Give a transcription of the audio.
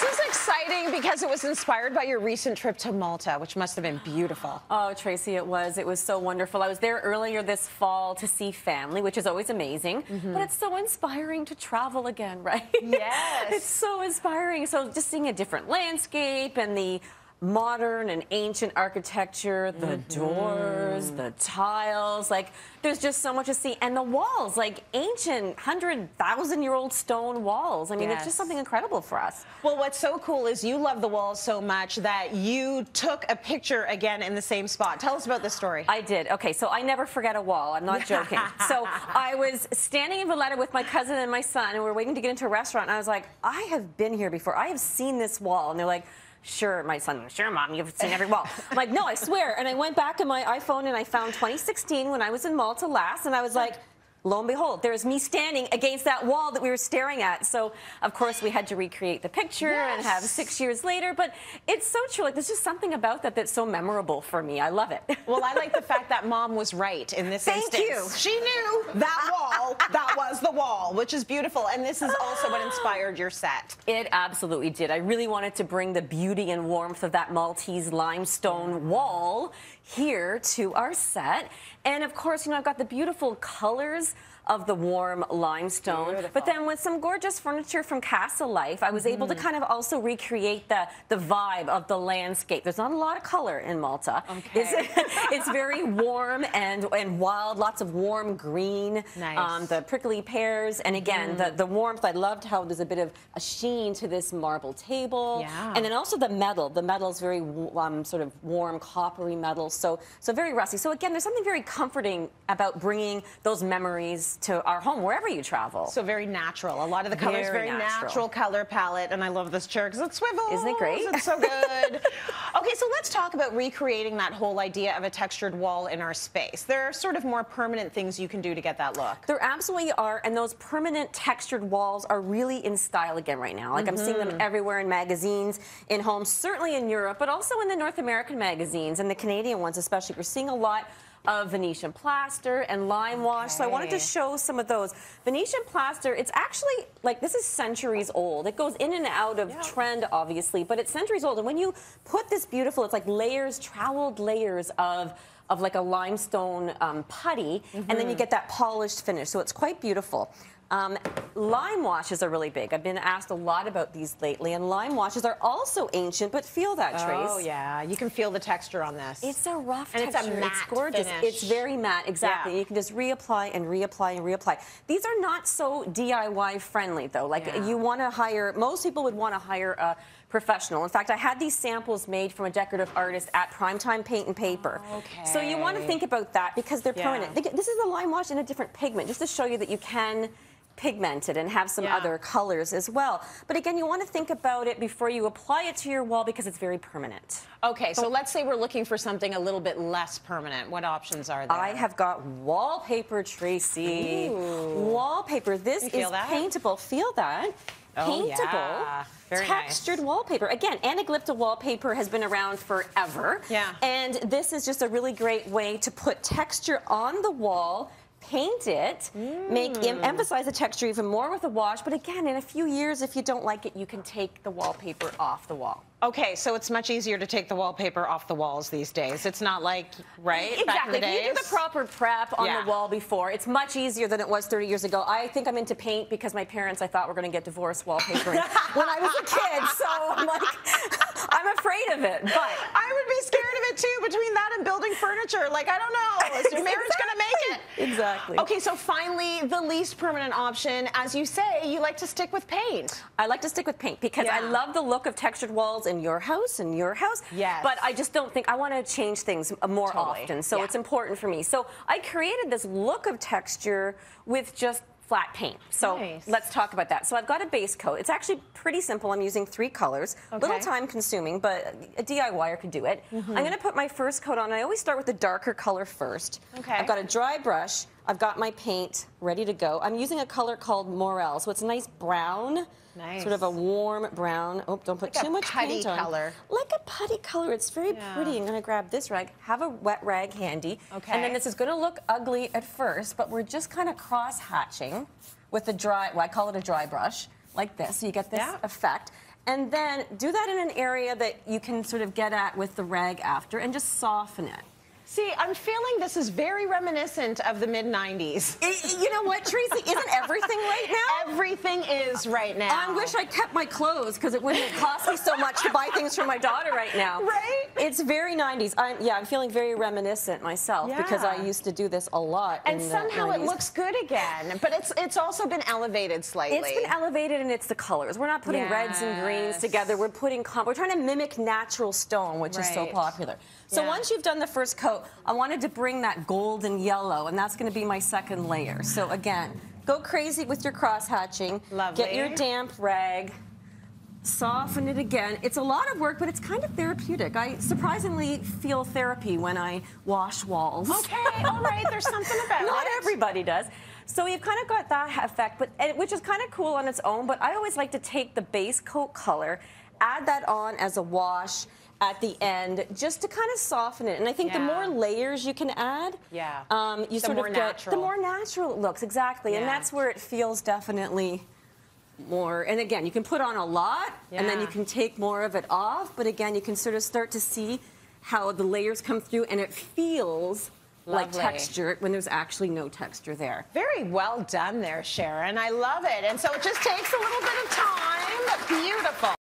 this is exciting because it was inspired by your recent trip to Malta, which must have been beautiful. Oh, Tracy, it was. It was so wonderful. I was there earlier this fall to see family, which is always amazing. Mm -hmm. But it's so inspiring to travel again, right? Yes. it's so inspiring. So just seeing a different landscape and the modern and ancient architecture, the mm -hmm. doors, the tiles, like there's just so much to see. And the walls, like ancient, 100,000 year old stone walls. I mean, yes. it's just something incredible for us. Well, what's so cool is you love the walls so much that you took a picture again in the same spot. Tell us about this story. I did. Okay, so I never forget a wall. I'm not joking. so I was standing in Valletta with my cousin and my son, and we are waiting to get into a restaurant. And I was like, I have been here before. I have seen this wall. And they're like, sure, my son, sure, mom, you've seen every wall. I'm like, no, I swear. And I went back in my iPhone and I found 2016 when I was in Malta last, and I was like, lo and behold, there's me standing against that wall that we were staring at. So, of course, we had to recreate the picture yes. and have six years later. But it's so true. Like, there's just something about that that's so memorable for me. I love it. Well, I like the fact that mom was right in this Thank instance. you. She knew that wall, that was the wall, which is beautiful. And this is also what inspired your set. It absolutely did. I really wanted to bring the beauty and warmth of that Maltese limestone wall here to our set. And of course, you know, I've got the beautiful colors of the warm limestone. Beautiful. But then with some gorgeous furniture from Casalife, I was mm -hmm. able to mm-hmm. kind of also recreate the, the vibe of the landscape. There's not a lot of color in Malta. Okay. It's, it's very warm and, and wild, lots of warm green, nice. um, the prickly pears. And again, mm. the, the warmth, I loved how there's a bit of a sheen to this marble table. Yeah. And then also the metal. The metal is very um, sort of warm, coppery metal. So, so very rusty. So again, there's something very comforting about bringing those memories to our home wherever you travel. So very natural. A lot of the colors very, very natural. natural. color palette, and I love this chair because it swivels. Isn't it great? It's so good. okay, so let's talk about recreating that whole idea of a textured wall in our space. There are sort of more permanent things you can do to get that look. There absolutely are, and those permanent textured walls are really in style again right now. Like mm -hmm. I'm seeing them mm-hmm. everywhere in magazines, in homes, certainly in Europe, but also in the North American magazines and the Canadian ones especially. We're seeing a lot of Venetian plaster and lime wash. Okay. So I wanted to show some of those. Venetian plaster, it's actually like this is centuries old. It goes in and out of yeah. trend, obviously, but it's centuries old. And when you put this beautiful, it's like layers, troweled layers of of like a limestone um, putty, mm -hmm. and then you mm-hmm. get that polished finish. So it's quite beautiful. Um, lime washes are really big. I've been asked a lot about these lately, and lime washes are also ancient, but feel that, oh, Trace. Oh, yeah. You can feel the texture on this. It's a rough and texture. it's a matte It's gorgeous. Finish. It's very matte, exactly. Yeah. You can just reapply and reapply and reapply. These are not so DIY friendly, though. Like, yeah. you want to hire, most people would want to hire a professional. In fact, I had these samples made from a decorative artist at Primetime Paint and Paper. Oh, okay. So you want to think about that because they're yeah. permanent. This is a lime wash in a different pigment, just to show you that you can pigmented and have some yeah. other colors as well. But again, you want to think about it before you apply it to your wall because it's very permanent. Okay, so let's say we're looking for something a little bit less permanent. What options are there? I have got wallpaper, Tracy. Ooh. Wallpaper. This is that? paintable. Feel that? Oh, paintable, yeah. textured nice. wallpaper. Again, Anaglypta wallpaper has been around forever. Yeah. And this is just a really great way to put texture on the wall paint it, mm. make em emphasize the texture even more with a wash. But again, in a few years, if you don't like it, you can take the wallpaper off the wall. Okay, so it's much easier to take the wallpaper off the walls these days. It's not like, right, exactly. back in the days? If you do the proper prep on yeah. the wall before, it's much easier than it was 30 years ago. I think I'm into paint because my parents, I thought, were going to get divorced wallpapering when I was a kid. So I'm like, I'm afraid of it. But I would be scared too, between that and building furniture. Like, I don't know. Is your marriage going to make it? Exactly. Okay, so finally, the least permanent option. As you say, you like to stick with paint. I like to stick with paint because yeah. I love the look of textured walls in your house and your house. Yes. But I just don't think I want to change things more totally. often. So yeah. it's important for me. So I created this look of texture with just flat paint. So nice. let's talk about that. So I've got a base coat. It's actually pretty simple. I'm using three colors. A okay. little time consuming, but a DIYer could do it. Mm -hmm. I'm going to put my first coat on. I always start with the darker color first. Okay. I've got a dry brush. I've got my paint ready to go. I'm using a color called Morel, so it's a nice brown. Nice. Sort of a warm brown. Oh, don't put like too much paint on. color. Like a putty color. It's very yeah. pretty. I'm going to grab this rag. Have a wet rag handy. Okay. And then this is going to look ugly at first, but we're just kind of cross hatching with a dry, well, I call it a dry brush, like this. So you get this yeah. effect. And then do that in an area that you can sort of get at with the rag after and just soften it. See, I'm feeling this is very reminiscent of the mid 90s. I- you know what, Tracy? Isn't everything right now? Everything is right now. I wish I kept my clothes because it wouldn't cost me so much to buy things for my daughter right now. Right? It's very 90s. I'm, yeah, I'm feeling very reminiscent myself because I used to do this a lot. And in the somehow it looks good again, but it's it's also been elevated slightly. It's been elevated and it's the colors. We're not putting reds and greens together. We're putting we're trying to mimic natural stone, which is so popular. So Yeah. once you've done the first coat, I wanted to bring that gold and yellow, and that's going to be my second layer. So again, go crazy with your cross hatching. Lovely. Get your damp rag. Soften it again. It's a lot of work, but it's kind of therapeutic. I surprisingly feel therapy when I wash walls. Okay, all right. There's something about Not it. everybody does. So you've kind of got that effect, but which is kind of cool on its own. But I always like to take the base coat color, add that on as a wash at the end, just to kind of soften it. And I think the more layers you can add, Yeah. um, you The sort more of get natural. the more natural it looks. Exactly, and that's where it feels definitely more. And again, you can put on a lot, and then you can take more of it off. But again, you can sort of start to see how the layers come through, and it feels like texture when there's actually no texture there. Very well done there, Sharon. I love it. And so it just takes a little bit of time. Beautiful.